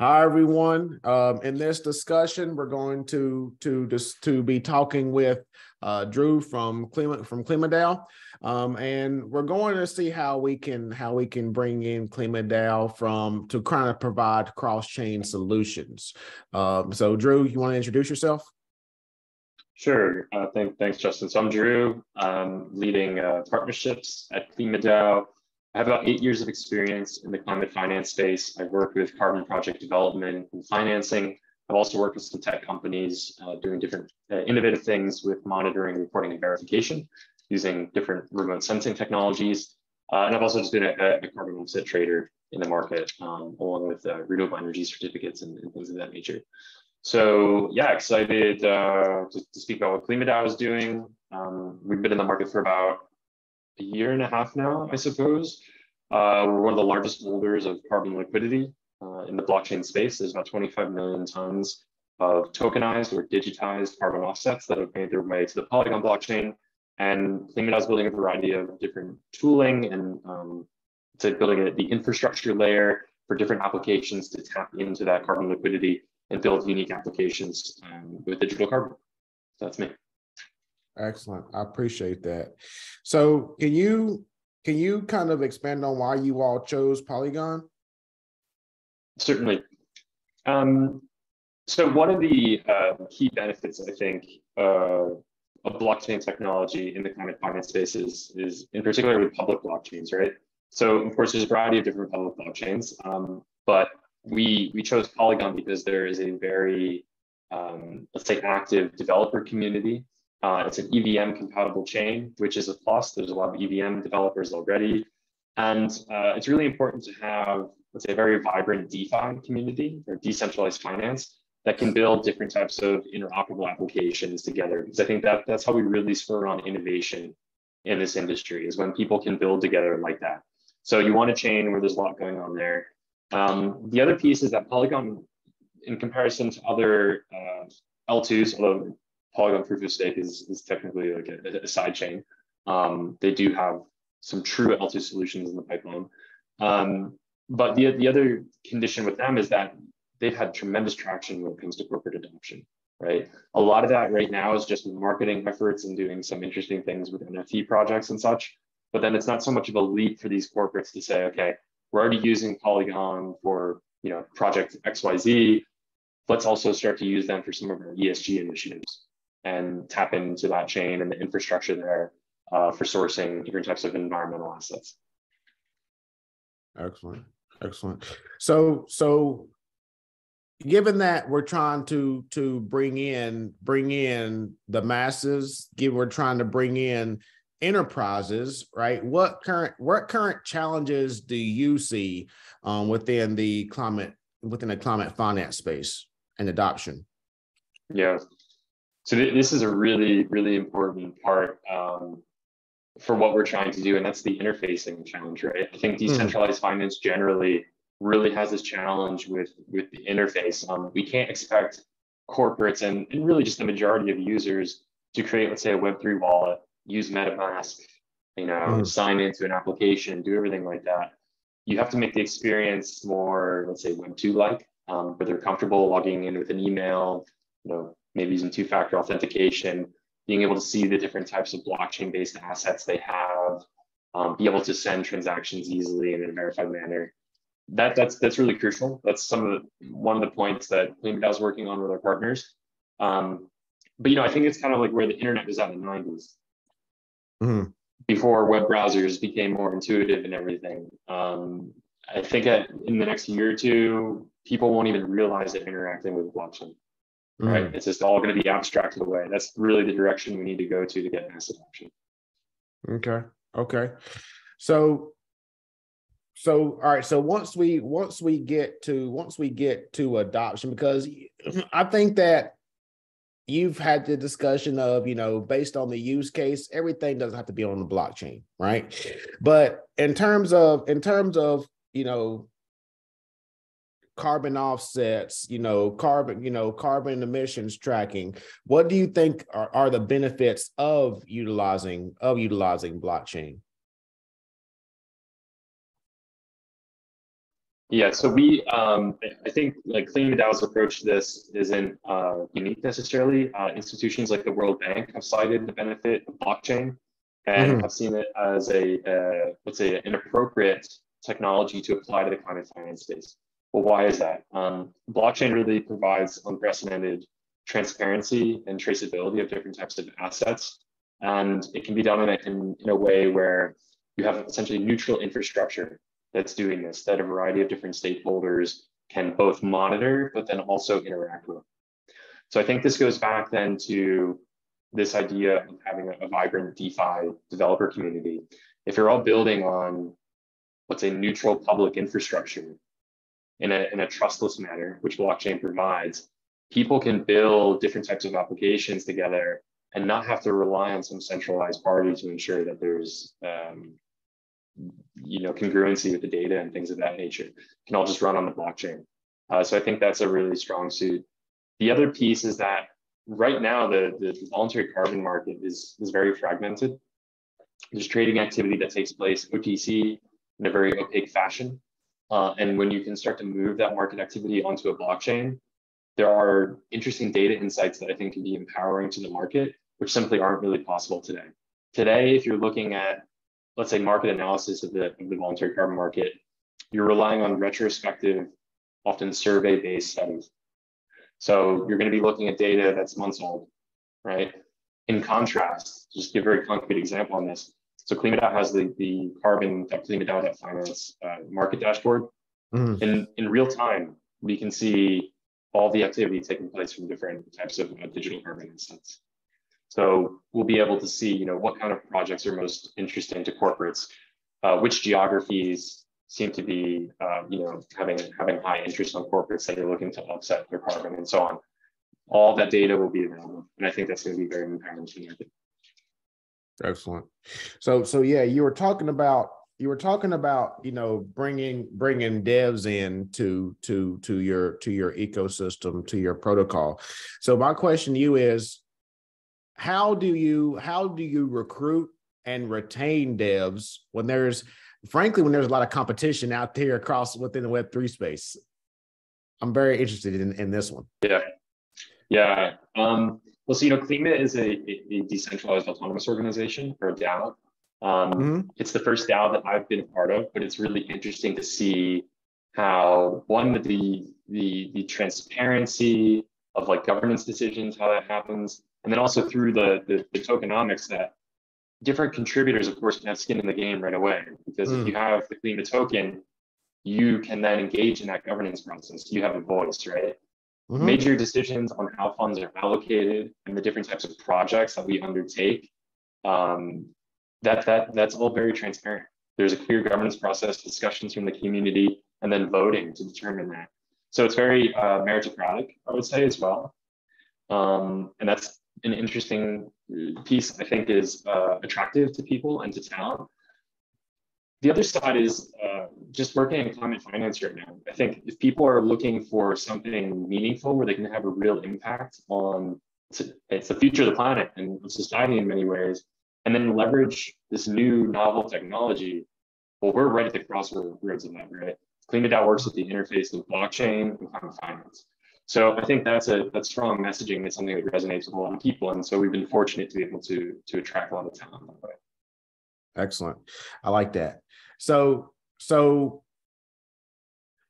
Hi everyone. Um, in this discussion, we're going to to just to be talking with uh, Drew from Clement from KlimaDAO, um, and we're going to see how we can how we can bring in KlimaDAO from to kind of provide cross chain solutions. Um, so, Drew, you want to introduce yourself? Sure. Uh, thank, thanks, Justin. So I'm Drew, I'm leading uh, partnerships at KlimaDAO. I have about eight years of experience in the climate finance space. I've worked with carbon project development and financing. I've also worked with some tech companies uh, doing different uh, innovative things with monitoring, reporting, and verification using different remote sensing technologies. Uh, and I've also just been a, a, carbon offset trader in the market, um, along with uh, renewable energy certificates and, and, things of that nature. So yeah, excited uh, to, to, speak about what KlimaDAO is doing. Um, we've been in the market for about a year and a half now, I suppose. Uh, we're one of the largest holders of carbon liquidity uh, in the blockchain space. There's about 25 million tons of tokenized or digitized carbon offsets that have made their way to the Polygon blockchain. And KlimaDAO is building a variety of different tooling and um, to building a, the infrastructure layer for different applications to tap into that carbon liquidity and build unique applications um, with digital carbon. So that's me. Excellent. I appreciate that. So can you can you kind of expand on why you all chose Polygon? Certainly. Um, so one of the uh, key benefits, I think, uh, of blockchain technology in the climate finance space is, is in particular with public blockchains, right? So of course, there's a variety of different public blockchains, um, but we we chose Polygon because there is a very um, let's say active developer community uh, it's an EVM compatible chain, which is a plus. There's a lot of EVM developers already. And uh, it's really important to have, let's say, a very vibrant DeFi community or decentralized finance that can build different types of interoperable applications together. Because I think that that's how we really spur on innovation in this industry is when people can build together like that. So you want a chain where there's a lot going on there. Um, the other piece is that Polygon, in comparison to other uh, L2s, although Polygon proof of stake is, is technically like a, a side chain. Um, they do have some true L2 solutions in the pipeline. Um, but the, the other condition with them is that they've had tremendous traction when it comes to corporate adoption, right? A lot of that right now is just marketing efforts and doing some interesting things with NFT projects and such. But then it's not so much of a leap for these corporates to say, okay, we're already using Polygon for you know project XYZ. Let's also start to use them for some of our ESG initiatives and tap into that chain and the infrastructure there uh, for sourcing different types of environmental assets. Excellent, excellent. So, so given that we're trying to to bring in bring in the masses, give we're trying to bring in enterprises, right? What current what current challenges do you see um, within the climate within the climate finance space and adoption? Yeah, so th- this is a really, really important part um, for what we're trying to do, and that's the interfacing challenge, right? I think hmm. decentralized mm. finance generally really has this challenge with with the interface. Um, we can't expect corporates and, and really just the majority of users to create, let's say, a Web3 wallet, use MetaMask, you know, mm. sign into an application, do everything like that. You have to make the experience more, let's say, Web2 like, um, where they're comfortable logging in with an email, you know, maybe using two-factor authentication, being able to see the different types of blockchain-based assets they have, um, be able to send transactions easily and in a verified manner. That that's that's really crucial. That's some of the one of the points that KlimaDAO is working on with our partners. Um, but you know, I think it's kind of like where the internet was at in the 90s. Mm-hmm. Before web browsers became more intuitive and everything. Um, I think at, in the next year or two, people won't even realize they're interacting with blockchain mm. right? It's just all going to be abstracted away. That's really the direction we need to go to to get mass adoption. Okay. Okay. So so all right so once we once we get to once we get to adoption because i think that you've had the discussion of you know based on the use case everything doesn't have to be on the blockchain right but in terms of in terms of you know carbon offsets, you know, carbon, you know, carbon emissions tracking. What do you think are, are the benefits of utilizing of utilizing blockchain? Yeah, so we, um, I think like Clean KlimaDAO's approach to this isn't uh, unique necessarily. Uh, institutions like the World Bank have cited the benefit of blockchain and mm-hmm. have seen it as a, uh, let's say, an appropriate technology to apply to the climate finance space. Well, why is that? Um, blockchain really provides unprecedented transparency and traceability of different types of assets. And it can be done in a, in, in a way where you have essentially neutral infrastructure that's doing this, that a variety of different stakeholders can both monitor, but then also interact with. So I think this goes back then to this idea of having a, a vibrant DeFi developer community. If you're all building on, let's say, neutral public infrastructure in a, in a trustless manner, which blockchain provides, people can build different types of applications together and not have to rely on some centralized party to ensure that there's um, you know congruency with the data and things of that nature. Can all just run on the blockchain. Uh, so i think that's a really strong suit. The other piece is that right now the, the voluntary carbon market is is very fragmented. There's trading activity that takes place otc in a very opaque fashion uh, and when you can start to move that market activity onto a blockchain there are interesting data insights that i think can be empowering to the market which simply aren't really possible today today if you're looking at let's say market analysis of the, of the voluntary carbon market, you're relying on retrospective, often survey-based studies. So you're going to be looking at data that's months old, right? In contrast, just give a very concrete example on this. So KlimaDAO has the, the carbon KlimaDAO.finance uh, market dashboard. Mm. In, in real time, we can see all the activity taking place from different types of uh, digital carbon assets. So we'll be able to see, you know, what kind of projects are most interesting to corporates, uh, which geographies seem to be, uh, you know, having having high interest on corporates that are looking to offset their carbon and so on. All that data will be available, and I think that's going to be very empowering to the market. Excellent. So, so yeah, you were talking about you were talking about you know bringing bringing devs in to to to your to your ecosystem to your protocol. So my question to you is how do you how do you recruit and retain devs when there's frankly when there's a lot of competition out there across within the web3 space? I'm very interested in, in this one. Yeah. Yeah. Um, well so you know Klima is a, a, decentralized autonomous organization or dao um, mm-hmm. it's the first dao that i've been a part of but it's really interesting to see how one the the the transparency of like governance decisions how that happens and then also through the, the, the tokenomics that different contributors, of course, can have skin in the game right away. Because mm. if you have the Klima token, you can then engage in that governance process. You have a voice, right? Mm-hmm. Major decisions on how funds are allocated and the different types of projects that we undertake. Um, that that that's all very transparent. There's a clear governance process, discussions from the community, and then voting to determine that. So it's very uh, meritocratic, I would say, as well. Um, and that's an interesting piece I think is uh, attractive to people and to talent. The other side is uh, just working in climate finance right now. I think if people are looking for something meaningful where they can have a real impact on it's the future of the planet and society in many ways, and then leverage this new novel technology, well, we're right at the crossroads of that, right? KlimaDAO works with the interface of blockchain and climate finance. So I think that's a that's strong messaging. It's something that resonates with a lot of people, and so we've been fortunate to be able to to attract a lot of talent that way. Excellent, I like that. So so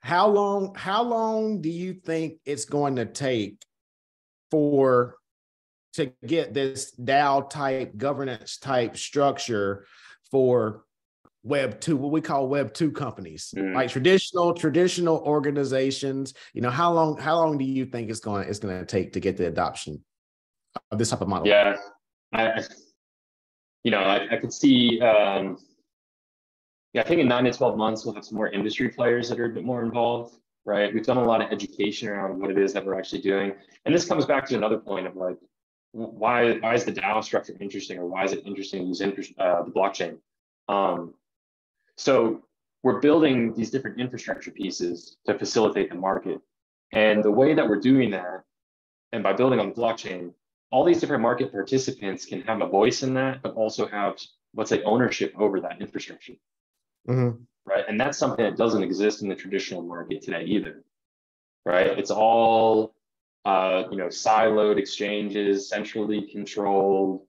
how long how long do you think it's going to take for to get this DAO type governance type structure for web two what we call web two companies? Mm. like traditional traditional organizations you know how long how long do you think it's going it's going to take to get the adoption of this type of model? Yeah. I, you know i, I could see um yeah i think in nine to 12 months we'll have some more industry players that are a bit more involved right we've done a lot of education around what it is that we're actually doing and this comes back to another point of like why why is the dao structure interesting or why is it interesting to use uh, the blockchain um, so we're building these different infrastructure pieces to facilitate the market. And the way that we're doing that, and by building on the blockchain, all these different market participants can have a voice in that, but also have, let's say, ownership over that infrastructure. Mm-hmm. right? And that's something that doesn't exist in the traditional market today either, right? It's all uh, you know siloed exchanges, centrally controlled,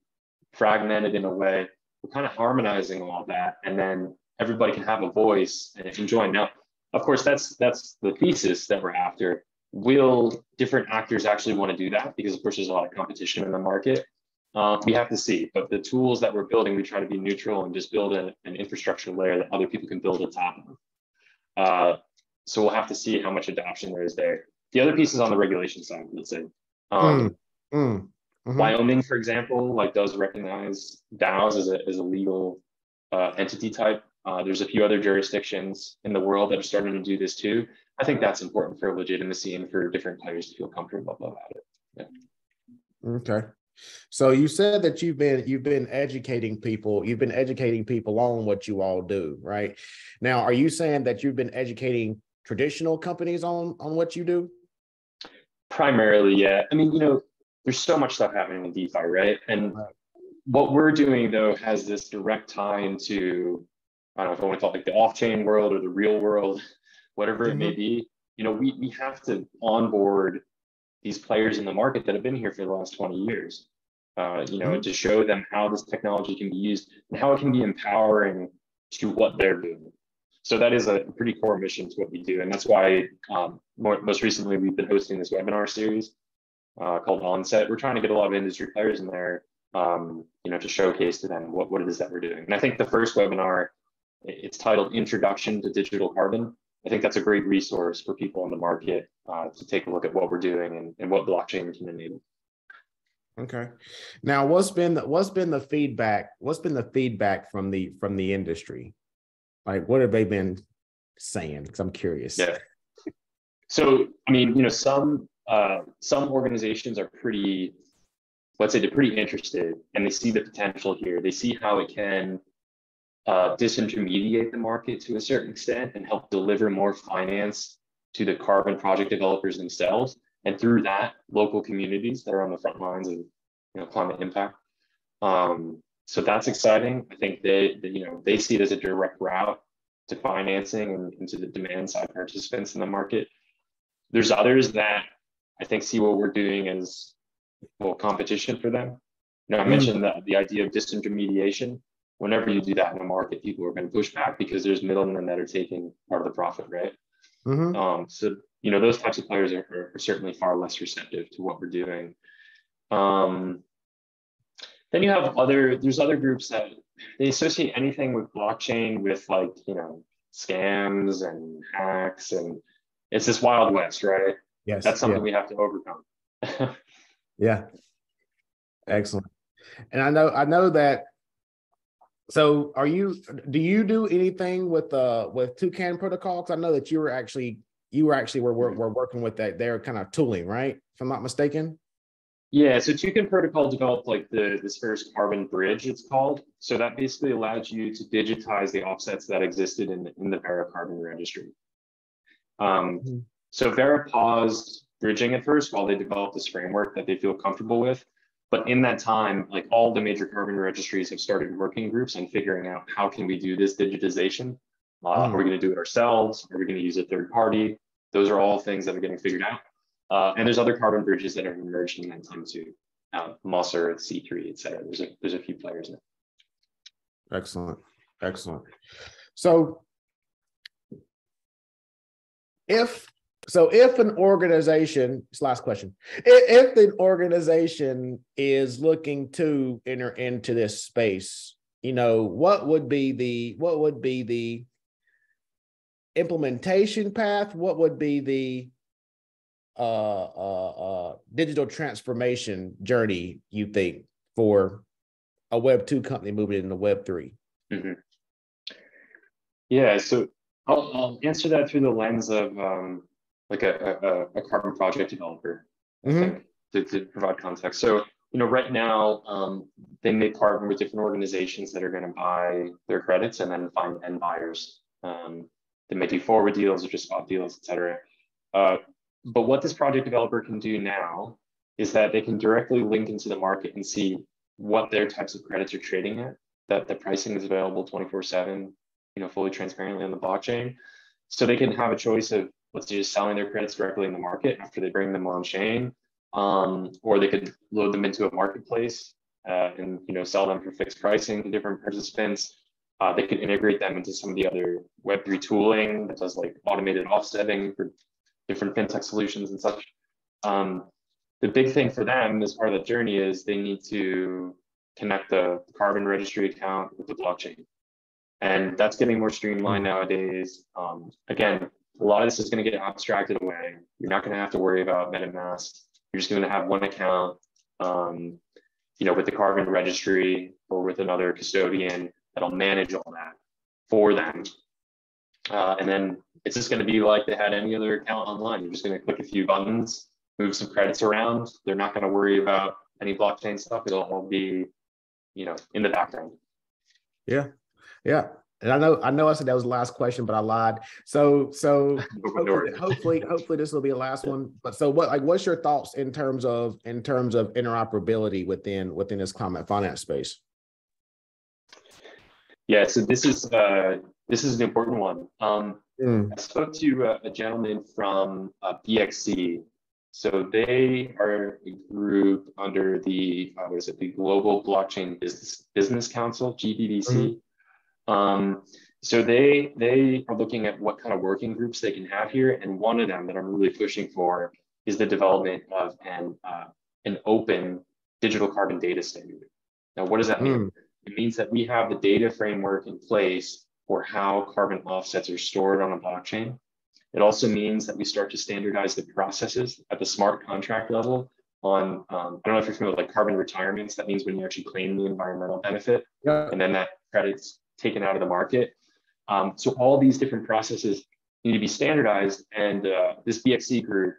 fragmented in a way. We're kind of harmonizing all that, and then everybody can have a voice and join. Now, of course, that's that's the thesis that we're after. Will different actors actually want to do that? Because of course, there's a lot of competition in the market. Uh, we have to see, but the tools that we're building, we try to be neutral and just build a, an infrastructure layer that other people can build on top of. Uh, so we'll have to see how much adoption there is there. The other piece is on the regulation side, let's say. Um, mm, mm, mm-hmm. Wyoming, for example, like does recognize DAOs as a, as a legal uh, entity type. Uh, there's a few other jurisdictions in the world that are starting to do this too. I think that's important for legitimacy and for different players to feel comfortable about it. Yeah. Okay. So you said that you've been you've been educating people, you've been educating people on what you all do, right? Now, are you saying that you've been educating traditional companies on on what you do? Primarily, yeah. I mean, you know, there's so much stuff happening in DeFi, right? And right. what we're doing though has this direct tie into I don't know if I want to call it like the off-chain world or the real world, whatever mm-hmm. it may mm-hmm. be. You know, we we have to onboard these players in the market that have been here for the last 20 years. Uh, you know, mm-hmm. to show them how this technology can be used and how it can be empowering to what they're doing. So that is a pretty core mission to what we do, and that's why um, more, most recently we've been hosting this webinar series uh, called Onset. We're trying to get a lot of industry players in there, um, you know, to showcase to them what, what it is that we're doing. And I think the first webinar, it's titled Introduction to Digital Carbon. I think that's a great resource for people in the market uh, to take a look at what we're doing and, and what blockchain can enable. Okay. Now, what's been the, what's been the feedback? What's been the feedback from the from the industry? Like, what have they been saying? Because I'm curious. Yeah. So, I mean, you know, some uh, some organizations are pretty, let's say, they're pretty interested, and they see the potential here. They see how it can uh, disintermediate the market to a certain extent and help deliver more finance to the carbon project developers themselves and through that local communities that are on the front lines of you know climate impact. Um, so that's exciting. I think they, they, you know they see it as a direct route to financing and, and to the demand side participants in the market. There's others that i think see what we're doing as well competition for them. You know i mm. mentioned that the idea of disintermediation whenever you do that in a market, people are going to push back because there's middlemen that are taking part of the profit, right? Mm-hmm. Um, so you know those types of players are, are, certainly far less receptive to what we're doing. Um, then you have other there's other groups that they associate anything with blockchain with like you know scams and hacks and it's this wild west, right? Yes, that's something yeah. we have to overcome. yeah, excellent. And I know I know that so are you do you do anything with uh with toucan protocol because i know that you were actually you were actually were, were, were working with that their kind of tooling right? If i'm not mistaken? Yeah so toucan protocol developed like the this first carbon bridge it's called. So that basically allows you to digitize the offsets that existed in, in the Verra carbon registry. Um, mm-hmm. so Verra paused bridging at first while they developed this framework that they feel comfortable with but in that time, like all the major carbon registries have started working groups and figuring out how can we do this digitization? Uh, mm. Are we going to do it ourselves? Are we going to use a third party? Those are all things that are getting figured out. Uh, and there's other carbon bridges that have emerged in that time too. Uh, Moser, C3, et cetera. There's a, there's a few players now. Excellent. Excellent. So if so if an organization, this last question, if, if an organization is looking to enter into this space, you know, what would be the what would be the implementation path? What would be the uh, uh, uh, digital transformation journey you think for a Web two company moving into Web 3 mm-hmm. Yeah, so I'll, I'll answer that through the lens of um, like a, a, a carbon project developer, mm-hmm. I think, to, to provide context. So, you know, right now, um, they may partner with different organizations that are going to buy their credits and then find end buyers. Um, they may do forward deals or just spot deals, et cetera. Uh, but what this project developer can do now is that they can directly link into the market and see what their types of credits are trading at, that the pricing is available 24 7, you know, fully transparently on the blockchain. So they can have a choice of let's just selling their credits directly in the market after they bring them on chain, um, or they could load them into a marketplace uh, and you know sell them for fixed pricing to different participants. Uh, they could integrate them into some of the other Web3 tooling that does like automated offsetting for different fintech solutions and such. Um, the big thing for them as part of that journey is they need to connect the carbon registry account with the blockchain. And that's getting more streamlined nowadays. Um, again, a lot of this is going to get abstracted away. You're not going to have to worry about MetaMask. You're just going to have one account, um, you know, with the carbon registry or with another custodian that'll manage all that for them. Uh, and then it's just going to be like they had any other account online. You're just going to click a few buttons, move some credits around. They're not going to worry about any blockchain stuff. It'll all be, you know, in the background. Yeah, yeah. And I know I know I said that was the last question, but I lied. So so hopefully, hopefully, hopefully this will be the last one. But so what like what's your thoughts in terms of in terms of interoperability within within this climate finance space? Yeah, so this is uh, this is an important one. Um, mm. I spoke to a, a gentleman from uh, BXC. So they are a group under the uh, what is it? The Global Blockchain Business Business Council (GBBC). Mm. Um, so they they are looking at what kind of working groups they can have here, and one of them that I'm really pushing for is the development of an uh, an open digital carbon data standard. Now, what does that mean? Mm. It means that we have the data framework in place for how carbon offsets are stored on a blockchain. It also means that we start to standardize the processes at the smart contract level on, um, I don't know if you're familiar with like carbon retirements. That means when you actually claim the environmental benefit yeah. and then that credit's taken out of the market. Um, so all these different processes need to be standardized. And uh, this BXC group,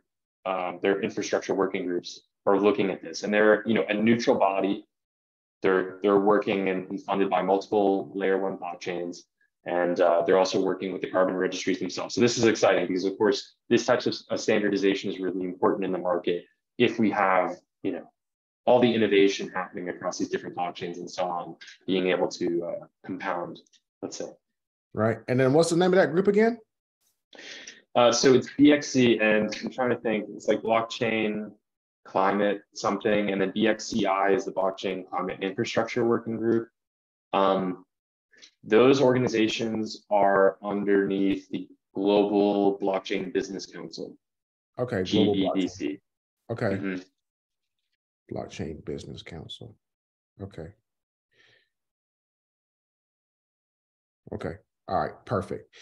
um, their infrastructure working groups are looking at this and they're, you know, a neutral body they're they're working and funded by multiple layer one blockchains, and uh, they're also working with the carbon registries themselves. So this is exciting because, of course, this type of standardization is really important in the market if we have you know all the innovation happening across these different blockchains and so on, being able to uh, compound. Let's say. Right, and then what's the name of that group again? Uh, so it's BXC, and I'm trying to think. It's like blockchain climate something, and then BXCI is the blockchain climate infrastructure working group. Um, those organizations are underneath the Global Blockchain Business Council. Okay. GBBC. Okay. Mm-hmm. Blockchain Business Council. Okay. Okay. All right, perfect.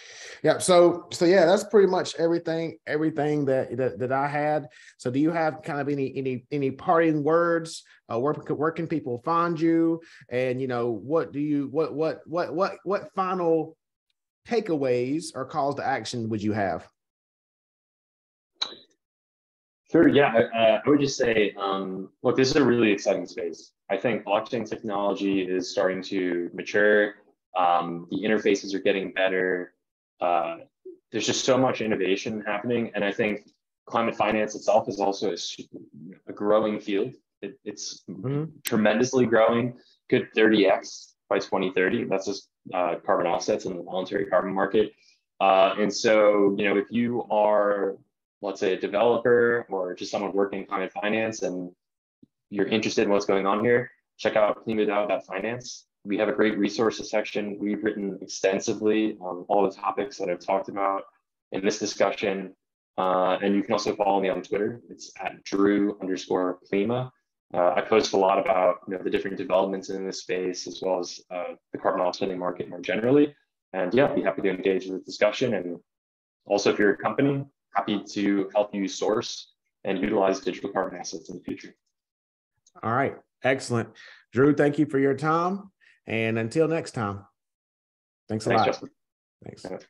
Yeah. So so yeah, that's pretty much everything everything that that, that I had. So do you have kind of any any any parting words? Uh, where where can people find you? And you know what do you what what what what what final takeaways or calls to action would you have? Sure. Yeah, uh, I would just say, um, look, this is a really exciting space. I think blockchain technology is starting to mature um, the interfaces are getting better. Uh, there's just so much innovation happening. And I think climate finance itself is also a, a growing field. It, it's mm-hmm. tremendously growing, good 30x by 2030. That's just uh, carbon offsets in the voluntary carbon market. Uh, and so, you know, if you are, let's say, a developer or just someone working in climate finance and you're interested in what's going on here, check out Finance we have a great resources section. We've written extensively on all the topics that I've talked about in this discussion. Uh, and you can also follow me on Twitter. It's at Drew underscore Klima. Uh, I post a lot about you know, the different developments in this space as well as uh, the carbon offsetting market more generally. And yeah, be happy to engage in the discussion. And also, if you're a company, happy to help you source and utilize digital carbon assets in the future. All right, excellent. Drew, thank you for your time. And until next time, thanks a thanks, lot. Justin. Thanks.